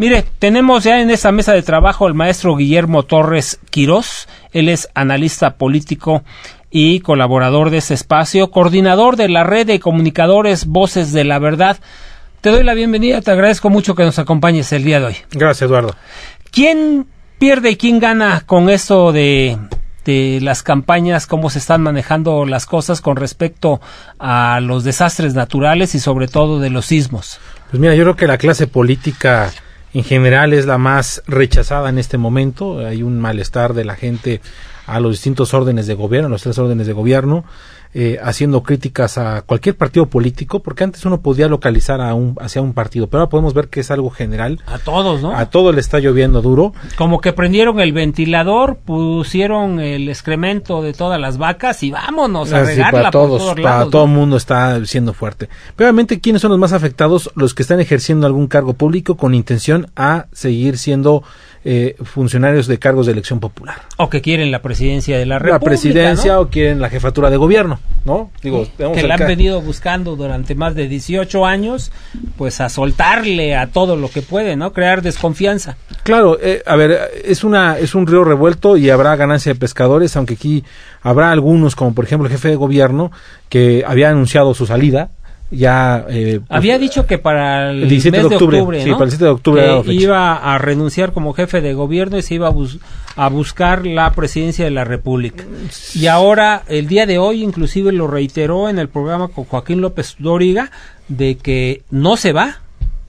Mire, tenemos ya en esta mesa de trabajo al maestro Guillermo Torres Quirós. Él es analista político y colaborador de este espacio, coordinador de la red de comunicadores Voces de la Verdad. Te doy la bienvenida, te agradezco mucho que nos acompañes el día de hoy. Gracias, Eduardo. ¿Quién pierde y quién gana con esto de, de las campañas, cómo se están manejando las cosas con respecto a los desastres naturales y sobre todo de los sismos? Pues mira, yo creo que la clase política en general es la más rechazada en este momento. Hay un malestar de la gente a los distintos órdenes de gobierno, los tres órdenes de gobierno, eh, haciendo críticas a cualquier partido político, porque antes uno podía localizar a un, hacia un partido, pero ahora podemos ver que es algo general. A todos, ¿no? A todo le está lloviendo duro. Como que prendieron el ventilador, pusieron el excremento de todas las vacas y vámonos a Así, regarla para todos, por todos para lados, todo el ¿no? mundo está siendo fuerte. Pero obviamente, ¿quiénes son los más afectados? Los que están ejerciendo algún cargo público con intención a seguir siendo eh, funcionarios de cargos de elección popular. O que quieren la presidencia de la la República. presidencia ¿no? o quieren la jefatura de gobierno, ¿no? Digo, que la han venido buscando durante más de 18 años, pues a soltarle a todo lo que puede, ¿no? Crear desconfianza. Claro, eh, a ver, es una es un río revuelto y habrá ganancia de pescadores, aunque aquí habrá algunos, como por ejemplo el jefe de gobierno, que había anunciado su salida, ya eh, pues, Había dicho que para el, el 17 mes de octubre, octubre, sí, ¿no? para el 17 de octubre era fecha. iba a renunciar como jefe de gobierno y se iba a, bus- a buscar la presidencia de la República. Y ahora, el día de hoy, inclusive lo reiteró en el programa con Joaquín López Dóriga, de que no se va,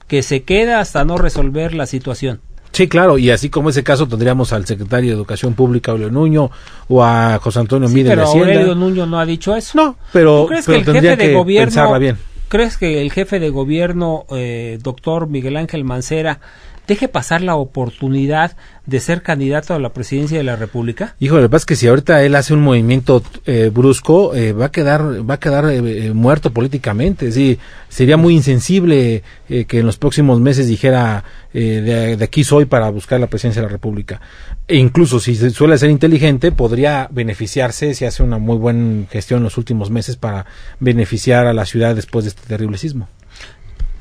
que se queda hasta no resolver la situación. Sí, claro, y así como ese caso tendríamos al secretario de Educación Pública, Aurelio Nuño, o a José Antonio Sí, Mide de pero. Aurelio Nuño no ha dicho eso. No, pero, ¿Tú crees pero que el jefe de gobierno, bien. Crees que el jefe de gobierno, eh, doctor Miguel Ángel Mancera, deje pasar la oportunidad de ser candidato a la presidencia de la República? Híjole, lo que pasa es que si ahorita él hace un movimiento eh, brusco, eh, va a quedar, va a quedar eh, eh, muerto políticamente. Sí, sería muy insensible eh, que en los próximos meses dijera eh, de, de aquí soy para buscar la presidencia de la República. E incluso si suele ser inteligente, podría beneficiarse si hace una muy buena gestión en los últimos meses para beneficiar a la ciudad después de este terrible sismo.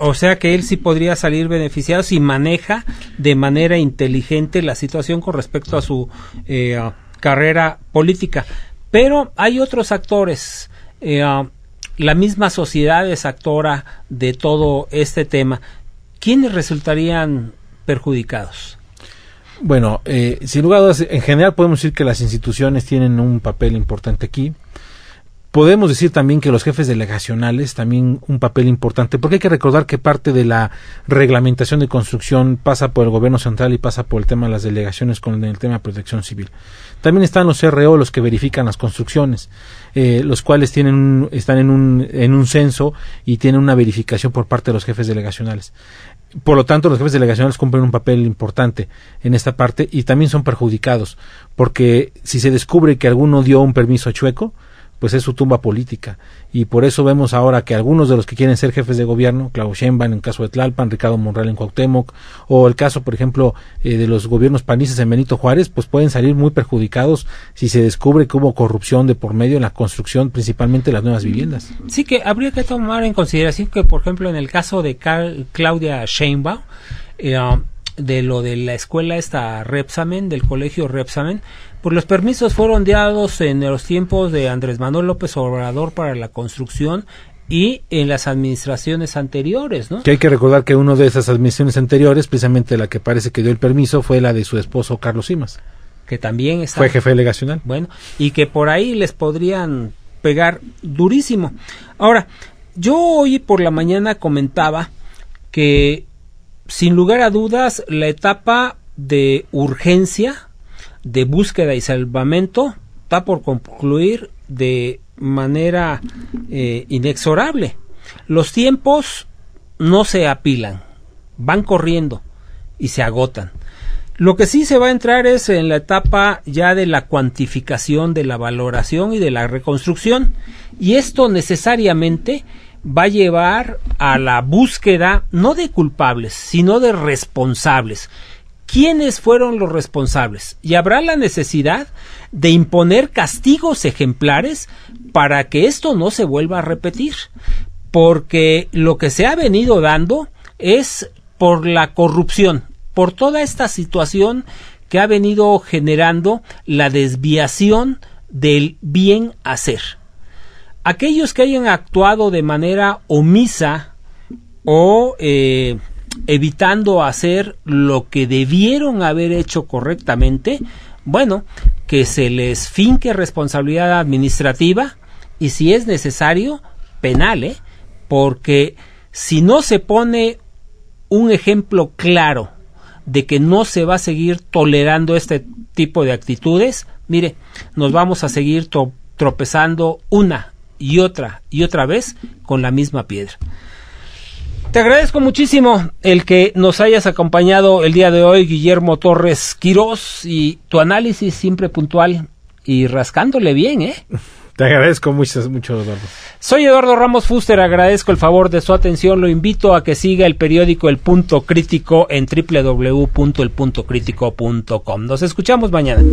O sea que él sí podría salir beneficiado si maneja de manera inteligente la situación con respecto a su eh, carrera política. Pero hay otros actores. eh, la misma sociedad es actora de todo este tema. ¿Quiénes resultarían perjudicados? Bueno, eh, sin lugar a dudas, en general podemos decir que las instituciones tienen un papel importante aquí. Podemos decir también que los jefes delegacionales también un papel importante, porque hay que recordar que parte de la reglamentación de construcción pasa por el gobierno central y pasa por el tema de las delegaciones con el tema de protección civil. También están los CRO, los que verifican las construcciones, eh, los cuales tienen están en un, en un censo y tienen una verificación por parte de los jefes delegacionales. Por lo tanto, los jefes delegacionales cumplen un papel importante en esta parte y también son perjudicados, porque si se descubre que alguno dio un permiso chueco, pues es su tumba política. Y por eso vemos ahora que algunos de los que quieren ser jefes de gobierno, Claudio Sheinbaum en el caso de Tlalpan, Ricardo Monreal en Cuauhtémoc, o el caso, por ejemplo, eh, de los gobiernos panistas en Benito Juárez, pues pueden salir muy perjudicados si se descubre que hubo corrupción de por medio en la construcción, principalmente de las nuevas viviendas. Sí que habría que tomar en consideración que, por ejemplo, en el caso de Claudia Sheinbaum, eh, de lo de la escuela esta Repsamen, del colegio Repsamen, pues los permisos fueron dados en los tiempos de Andrés Manuel López Obrador para la construcción y en las administraciones anteriores, ¿no? Que hay que recordar que una de esas administraciones anteriores, precisamente la que parece que dio el permiso, fue la de su esposo Carlos Simas. Que también está Fue jefe delegacional. Bueno, y que por ahí les podrían pegar durísimo. Ahora, yo hoy por la mañana comentaba que sin lugar a dudas la etapa de urgencia, de búsqueda y salvamento está por concluir de manera eh, inexorable. Los tiempos no se apilan, van corriendo y se agotan. Lo que sí se va a entrar es en la etapa ya de la cuantificación, de la valoración y de la reconstrucción. Y esto necesariamente va a llevar a la búsqueda no de culpables, sino de responsables. ¿Quiénes fueron los responsables? Y habrá la necesidad de imponer castigos ejemplares para que esto no se vuelva a repetir. Porque lo que se ha venido dando es por la corrupción por toda esta situación que ha venido generando la desviación del bien hacer. Aquellos que hayan actuado de manera omisa o eh, evitando hacer lo que debieron haber hecho correctamente, bueno, que se les finque responsabilidad administrativa y si es necesario, penal, ¿eh? porque si no se pone un ejemplo claro de que no se va a seguir tolerando este tipo de actitudes, mire, nos vamos a seguir tropezando una y otra y otra vez con la misma piedra. Te agradezco muchísimo el que nos hayas acompañado el día de hoy, Guillermo Torres Quirós, y tu análisis siempre puntual y rascándole bien, ¿eh? Te agradezco mucho, mucho, Eduardo. Soy Eduardo Ramos Fuster, agradezco el favor de su atención. Lo invito a que siga el periódico El Punto Crítico en www.elpuntocrítico.com. Nos escuchamos mañana.